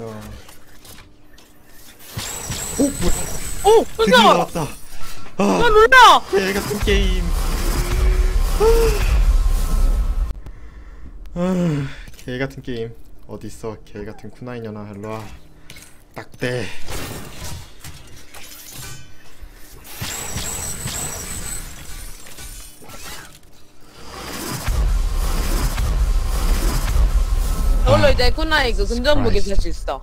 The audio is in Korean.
어. 오 뭐야? 오! 드디어! 나왔다. 나 아, 놀라! 개 같은 게임. 아, 개 같은 게임. 어디 있어? 개 같은 쿠나이년아 일로 와. 딱대. 이걸로 이제 쿠나이 그 금전 무기 Christ. 살수 있어.